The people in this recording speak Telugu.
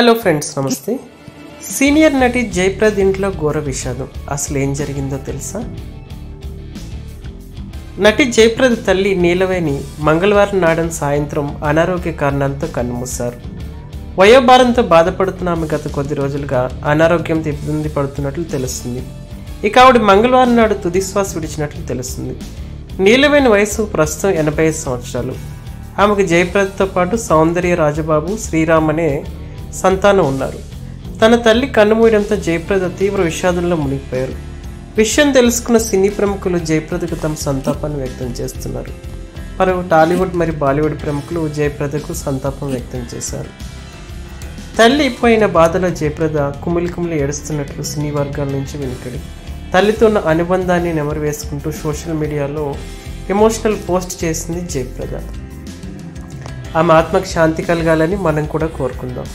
హలో ఫ్రెండ్స్ నమస్తే. సీనియర్ నటి జయప్రద్ ఇంట్లో ఘోర విషాదం. అసలు ఏం జరిగిందో తెలుసా? నటి జయప్రద్ తల్లి నీలవేణి మంగళవారం నాడని సాయంత్రం అనారోగ్య కారణాలతో కన్నుమూశారు. వయోభారంతో బాధపడుతున్న ఆమె గత కొద్ది రోజులుగా అనారోగ్యంతో ఇబ్బంది పడుతున్నట్లు తెలుస్తుంది. ఇక ఆవిడ మంగళవారం నాడు తుదిశ్వాస విడిచినట్లు తెలుస్తుంది. నీలవేణి వయసు ప్రస్తుతం ఎనభై ఐదు సంవత్సరాలు. ఆమెకు జయప్రద్తో పాటు సౌందర్య రాజబాబు శ్రీరామ్ అనే సంతానం ఉన్నారు. తన తల్లి కన్నుమూయడంతో జయప్రద తీవ్ర విషాదంలో మునిగిపోయారు. విషయం తెలుసుకున్న సినీ ప్రముఖులు జయప్రదకు తమ సంతాపాన్ని వ్యక్తం చేస్తున్నారు. మరో టాలీవుడ్ మరియు బాలీవుడ్ ప్రముఖులు జయప్రదకు సంతాపం వ్యక్తం చేశారు. తల్లి పోయిన బాధలో జయప్రద కుమిలి కుమిలి ఏడుస్తున్నట్లు సినీ వర్గాల నుంచి వెనుకడి తల్లితో ఉన్న అనుబంధాన్ని నెమరు వేసుకుంటూ సోషల్ మీడియాలో ఎమోషనల్ పోస్ట్ చేసింది జయప్రద. ఆమె ఆత్మకు శాంతి కలగాలని మనం కూడా కోరుకుందాం.